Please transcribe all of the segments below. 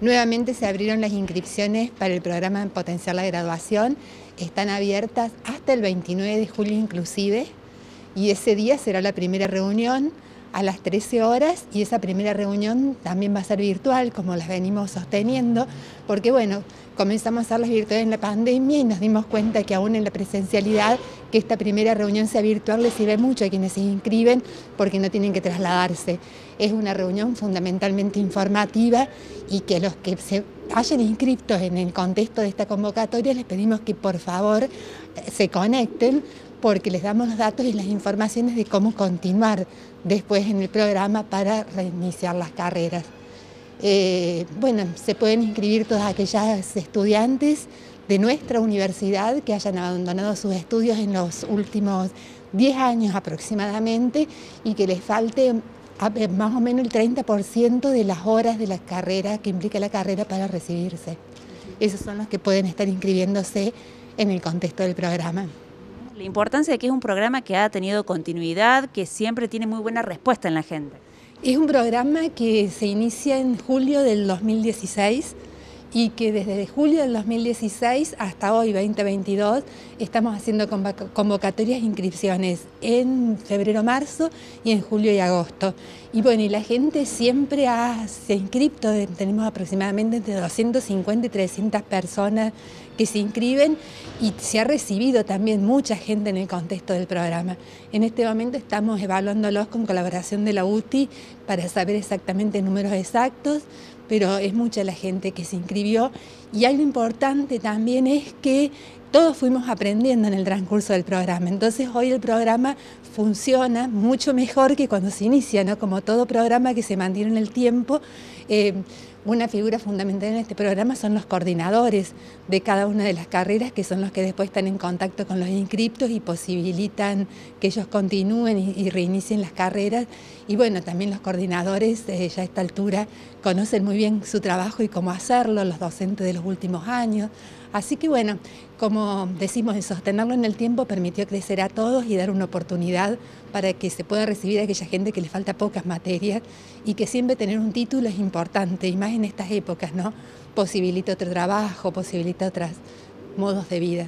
Nuevamente se abrieron las inscripciones para el programa Potenciar la Graduación. Están abiertas hasta el 29 de julio inclusive. Y ese día será la primera reunión a las 13 horas. Y esa primera reunión también va a ser virtual, como las venimos sosteniendo, porque bueno, comenzamos a hacerlas virtuales en la pandemia y nos dimos cuenta que aún en la presencialidad, que esta primera reunión sea virtual les sirve mucho a quienes se inscriben porque no tienen que trasladarse. Es una reunión fundamentalmente informativa y que los que se hayan inscritos en el contexto de esta convocatoria les pedimos que por favor eh, se conecten porque les damos los datos y las informaciones de cómo continuar después en el programa para reiniciar las carreras. Eh, bueno, se pueden inscribir todas aquellas estudiantes de nuestra universidad que hayan abandonado sus estudios en los últimos 10 años aproximadamente y que les falte más o menos el 30% de las horas de la carrera que implica la carrera para recibirse. Esos son los que pueden estar inscribiéndose en el contexto del programa. La importancia de que es un programa que ha tenido continuidad, que siempre tiene muy buena respuesta en la gente. Es un programa que se inicia en julio del 2016 y que desde julio del 2016 hasta hoy, 2022, estamos haciendo convocatorias e inscripciones en febrero, marzo y en julio y agosto. Y bueno, y la gente siempre ha, se ha inscrito, tenemos aproximadamente entre 250 y 300 personas que se inscriben y se ha recibido también mucha gente en el contexto del programa. En este momento estamos evaluándolos con colaboración de la UTI para saber exactamente números exactos, pero es mucha la gente que se inscribió y algo importante también es que todos fuimos aprendiendo en el transcurso del programa. Entonces hoy el programa funciona mucho mejor que cuando se inicia, ¿no? Como todo programa que se mantiene en el tiempo. Eh, una figura fundamental en este programa son los coordinadores de cada una de las carreras, que son los que después están en contacto con los inscriptos y posibilitan que ellos continúen y, reinicien las carreras. Y bueno, también los coordinadores eh, ya a esta altura conocen muy bien su trabajo y cómo hacerlo, los docentes de los últimos años. Así que bueno, como decimos, sostenerlo en el tiempo permitió crecer a todos y dar una oportunidad para que se pueda recibir a aquella gente que le falta pocas materias y que siempre tener un título es importante, y más en estas épocas, ¿no? Posibilita otro trabajo, posibilita otros modos de vida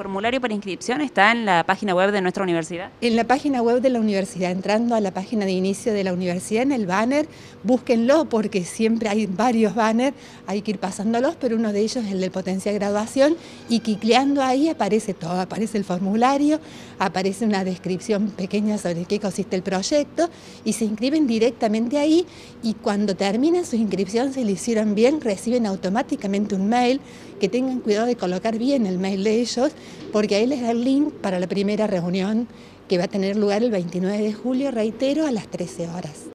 formulario para inscripción está en la página web de nuestra universidad? En la página web de la universidad, entrando a la página de inicio de la universidad, en el banner, búsquenlo porque siempre hay varios banners, hay que ir pasándolos, pero uno de ellos es el del potencial graduación y clicleando ahí aparece todo, aparece el formulario, aparece una descripción pequeña sobre qué consiste el proyecto y se inscriben directamente ahí y cuando terminan su inscripción, si lo hicieron bien, reciben automáticamente un mail, que tengan cuidado de colocar bien el mail de ellos porque ahí les da el link para la primera reunión que va a tener lugar el 29 de julio, reitero, a las 13 horas.